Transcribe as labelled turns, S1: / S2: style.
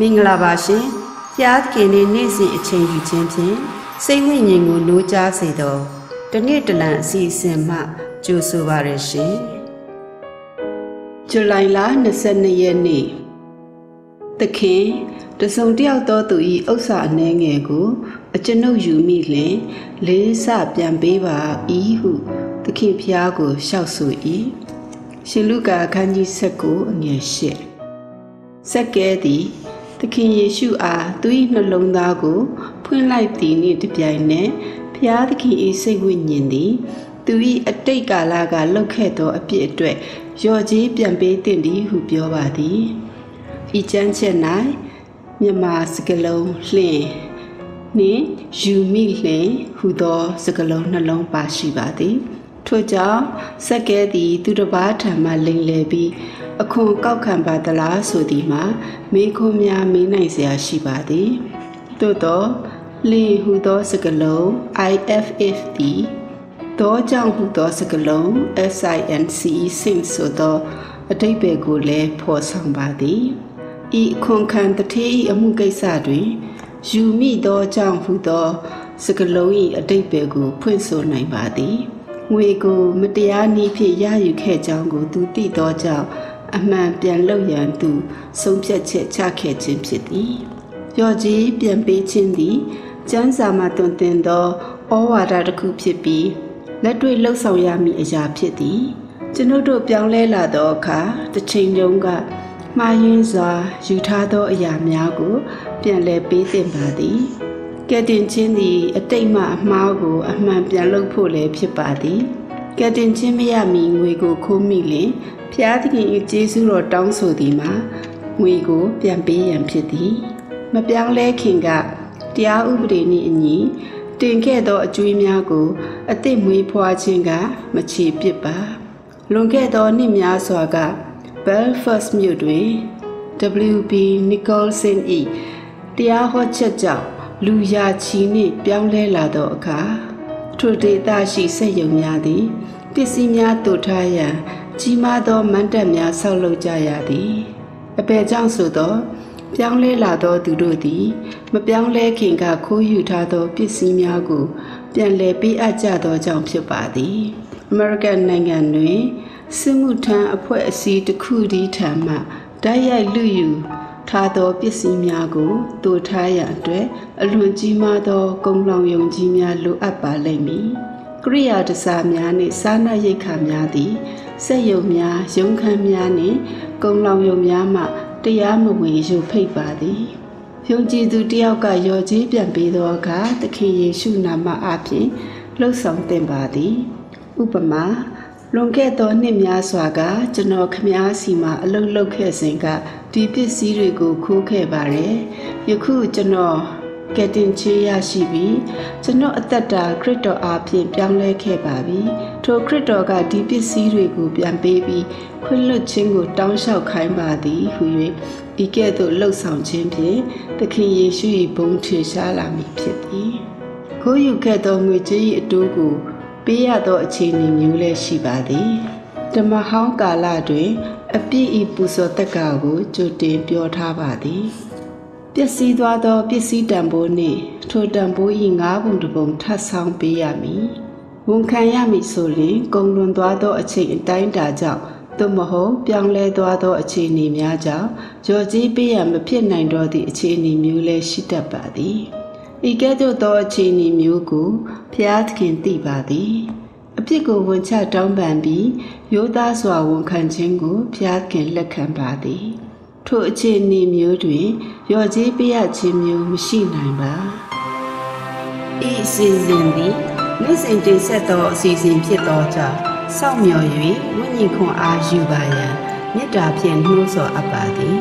S1: မင်္ဂလာပါရှင်ဖျားသခင်နေ့နေ့စဉ်အချိန်ယူခြင်းဖြင့်စိတ်ဝိညာဉ်ကိုနိုးကြားစေသောတနေ့တလံအစီအစဉ်မှကြိုဆိုပါရရှင်ဇူလိုင်လ22ရက်နေ့သခင်တစုံတယောက်သောသူ၏ဥစ္စာအနှဲငယ်ကို အကျွန်ုပ်ယူမိလျင်လေးဆပြန်ပေးပါ၏ဟု သခင်ဖျားကိုလျှောက်ဆို၏ရှင်လုကာအခန်းကြီး7အငယ်8ဆက်ကဲသည် သခင်ယေရှုအားသူ၏နှလုံးသားကို ဖွင့်လိုက်သည်နှင့်တပြိုင်နက်ဖျားသခင်၏စိတ်ဝိညာဉ်သည်သူ၏အတိတ်ကာလကလှုပ်ခဲ့သောအပြစ်အတွက်ရော်ကြီးပြန်ပေးသင့်သည်ဟုပြောပါသည်ဤကျမ်းချက်၌မြမစကလုံးလှင်နှင့်ယူမိလှင်ဟူသောစကလုံးနှလုံးပါရှိပါသည် ထို့ကြောင့်ဇက်ကဲသည် သူတစ်ပါးထံမှလိမ်လည်ပြီးအခွန်ကောက်ခံပါသလားဆိုသည်မှာမိခွန်းများမေးနိုင်စရာရှိပါသည်သို့သောလင်ဟူသောစကလုံး IFF သည်သောကြောင့်ဟူသောစကလုံး SINC စင်ဆိုသောအတိတ်ပဲကိုလည်းဖော်ဆောင်ပါသည်ဤခွန်ခံတထေးအမှုကိစ္စတွင်ယူမိသောကြောင့်ဟူသောစကလုံး၏အတိတ်ပဲကိုဖွင့်ဆိုနိုင်ပါသည် ငွေကိုမတရားနည်းဖြင့်ရယူခဲ့ကြောင်းကိုသူသိသောကြောင့်အမှန်ပြန်လုပ်ရန်သူဆုံးဖြတ်ချက်ချခဲ့ခြင်းဖြစ်သည်။ရော်ကြီးပြန်ပေးခြင်းသည်ကျမ်းစာမှာတွင်တင်သောဩဝါဒတစ်ခုဖြစ်ပြီးလက်တွေ့လှုပ်ဆောင်ရမည့်အရာဖြစ်သည်။ကျွန်ုပ်တို့ပြောင်းလဲလာသောအခါတစ်ချိန်တုန်းကမှားယွင်းစွာယူထားသောအရာများကို ပြန်လည်ပေးသင့်ပါသည်။ ကဲတင်ခြင်းသည်အတိတ်မှအမှားကိုအမှန်ပြန်လုပ်ဖို့လည်းဖြစ်ပါသည်။ကဲတင်ခြင်းမရမီငွေကိုခိုးမိလင်ဖျားသခင်၏ကျေးဇူးတော်တောင်းဆိုသည်မှာငွေကို ပြန်ပေးရန်ဖြစ်သည် မပြောင်းလဲခင်ကတရားဥပဒေနှင့်အညီတင်ခဲ့သောအကျွေးများကိုအသစ်မွေးဖွားခြင်းက မချေပစ်ပါလွန်ခဲ့သောနှစ်များစွာက Belfast မြို့တွင် WB Nicholson ၏တရားဟောချက်ကြောင့် လူရာချီနှင့်ပြောင်းလဲလာသောအခါထိုဒေသရှိစက်ယုံများသည်ပစ္စည်းများတူထားရန်ကြီးမားသောမန်းတက်များဆောက်လုပ်ကြရသည်အပေကြောင့်ဆိုသောပြောင်းလဲလာသောသူတို့သည် မပြောင်းလဲခင်ကခိုးယူထားသောပစ္စည်းများကို ပြန်လည်ပေးအပ်ကြသောကြောင့်ဖြစ်ပါသည်အမေရိကန်နိုင်ငံတွင်စစ်မှုထမ်းအဖွဲ့အစည်းတစ်ခုတည်းထံမှတိုက်ရိုက်လူယူ ထားသောပစ္စည်းများကိုတူထားရန်အတွက်အလွန်ကြီးမားသောကုံလောင်ယုံကြီးများလိုအပ်ပါလိမ့်မည်ကရိယာတစားများနှင့်စားနပ်ရိက္ခာများသည်စက်ယုံများရုံခန်းများနှင့်ကုံလောင်ယုံများမှတရားမဝင်ရုပ်ဖိတ်ပါသည်ယုံကြည်သူတယောက်ကယော်ကြီးပြန်ပေးသောအခါသခင်ယေရှုနာမအဖြစ်လှုပ်ဆောင်တင်ပါသည်ဥပမာ လွန်ခဲ့သောနှစ်များစွာကကျွန်တော်ခမားစီမှာအလုပ်လုပ်ခဲ့စဉ်ကဒီပစ္စည်းတွေကိုခိုးခဲ့ပါတယ်ယခုကျွန်တော်ကယ်တင်ချေရရှိပြီးကျွန်တော်အသက်တာခရစ်တော်အားဖြင့်ပြောင်းလဲခဲ့ပါပြီထိုခရစ်တော်ကဒီပစ္စည်းတွေကိုပြန်ပေးပြီးခွင့်လွှတ်ခြင်းကိုတောင်းလျှောက်ခိုင်းပါသည်ဟု၍ဤကဲ့သို့လှုပ်ဆောင်ခြင်းဖြင့်သခင်ယေရှု၏ဘုန်းထင်ရှားလာမည်ဖြစ်သည်ခိုးယူခဲ့သောငွေကြေး၏အတိုးကို ပေးရသောအခြေအနေမျိုးလည်းရှိပါသည်ဓမ္မဟောင်းကာလတွင် အပြည့်ဤပူဇော်တက်ကာကိုကြိုတင်ပြောထားပါသည်ပျက်စီးသွားသောပစ္စည်းတံပိုးနှင့်ထိုတံပိုး၏ငါးပုံတစ်ပုံထပ်ဆောင်ပေးရမည်ဝန်ခံရမည်ဆိုရင်ကုံလွန်သွားသောအချိန်အတိုင်းတာကြောင့်သို့မဟုတ်ပြောင်းလဲသွားသောအခြေအနေများကြောင့်ကြော်ကြီးပေးရမဖြစ်နိုင်တော့သည့်အခြေအနေမျိုးလည်းရှိတတ်ပါသည် ဤကဲ့သို့သောအခြေအနေမျိုးကိုဖျားသခင်သိပါသည်အပြစ်ကိုဝန်ချတောင်းပန်ပြီးရိုးသားစွာဝန်ခံခြင်းကိုဖျားသခင်လက်ခံပါသည်ထိုအခြေအနေမျိုးတွင်ရော်ကြီးပြရခြင်းမျိုးမရှိနိုင်ပါဤအစီအစဉ်သည်နေ့စဉ်တင်ဆက်သောအစီအစဉ်ဖြစ်သောကြောင့်စောင့်မျှော်၍ဝိညာဉ်ခွန်အားယူပါရန်မေတ္တာဖြင့်နှိုးဆော်အပ်ပါသည်